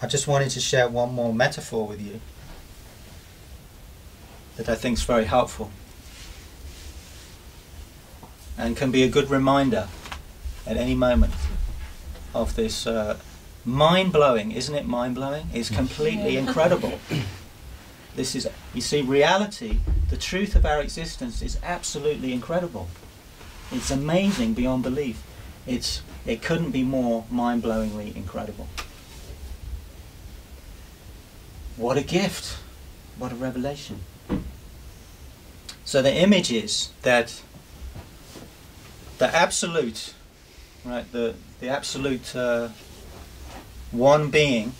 I just wanted to share one more metaphor with you that I think is very helpful and can be a good reminder at any moment of this uh, mind blowing, isn't it? Mind blowing? It's completely incredible. This is, you see, reality, the truth of our existence is absolutely incredible. It's amazing beyond belief. It's, it couldn't be more mind blowingly incredible. What a gift! What a revelation. So the image is that the absolute, right, the, the absolute uh, one being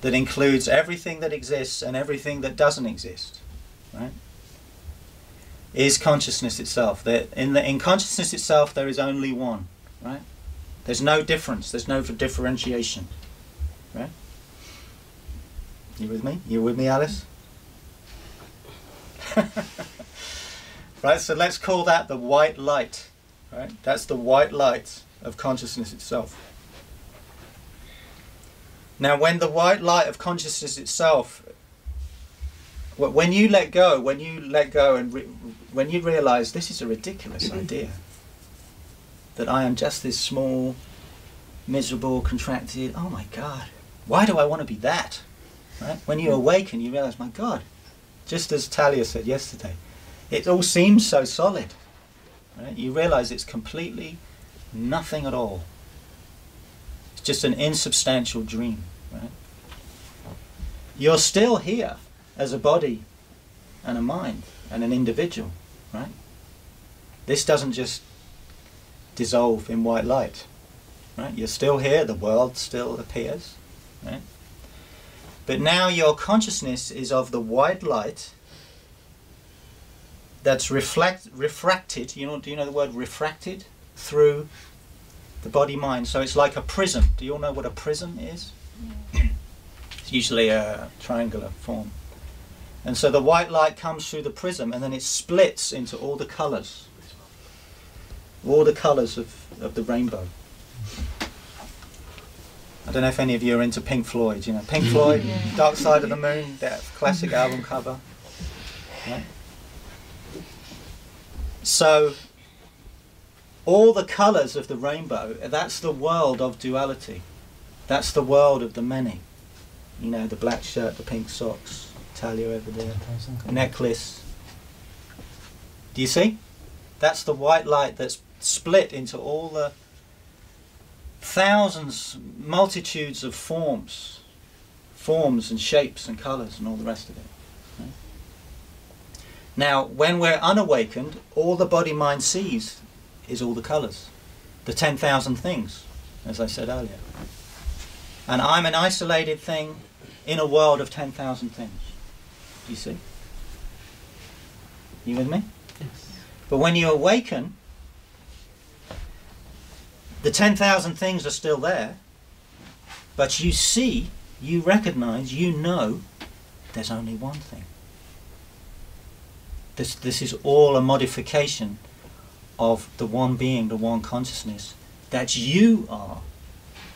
that includes everything that exists and everything that doesn't exist, right, is consciousness itself. That in, the, in consciousness itself there is only one, right? There's no difference, there's no differentiation, right? You with me? You with me, Alice? right, so let's call that the white light. Right? That's the white light of consciousness itself. Now, when the white light of consciousness itself, when you let go, when you let go and re- when you realize this is a ridiculous idea, that I am just this small, miserable, contracted, oh my God, why do I want to be that? Right? When you awaken, you realize, my God, just as Talia said yesterday, it all seems so solid. Right? You realize it's completely nothing at all. It's just an insubstantial dream. Right? You're still here as a body and a mind and an individual. Right? This doesn't just dissolve in white light. Right? You're still here. The world still appears. Right? But now your consciousness is of the white light that's reflect refracted. You know, do you know the word refracted through the body mind? So it's like a prism. Do you all know what a prism is? it's usually a triangular form. And so the white light comes through the prism, and then it splits into all the colours, all the colours of, of the rainbow. I don't know if any of you are into Pink Floyd. You know, Pink mm. Floyd, Yeah. Dark Side of the Moon, that classic album cover. Right? So, all the colours of the rainbow, that's the world of duality. That's the world of the many. You know, the black shirt, the pink socks, Talia over there, necklace. Do you see? That's the white light that's split into all the thousands, multitudes of forms, forms and shapes and colours and all the rest of it. right? Now, when we're unawakened, all the body mind sees is all the colours, the 10,000 things, as I said earlier. And I'm an isolated thing in a world of 10,000 things. Do you see? You with me? Yes. But when you awaken, the 10,000 things are still there, but you see, you recognize, you know, there's only one thing. This, this is all a modification of the one being, the one consciousness that you are.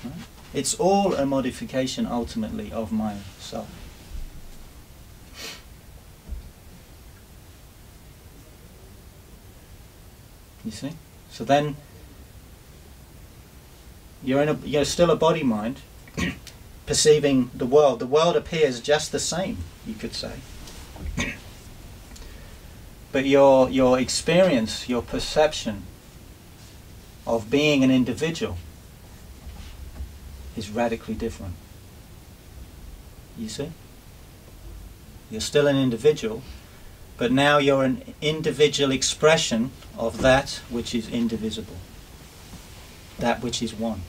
right? It's all a modification ultimately of myself. You see? So then you're in a you're still a body mind perceiving the world. The world appears just the same, you could say. but your your experience, your perception of being an individual is radically different. You see? You're still an individual, but now you're an individual expression of that which is indivisible, that which is one.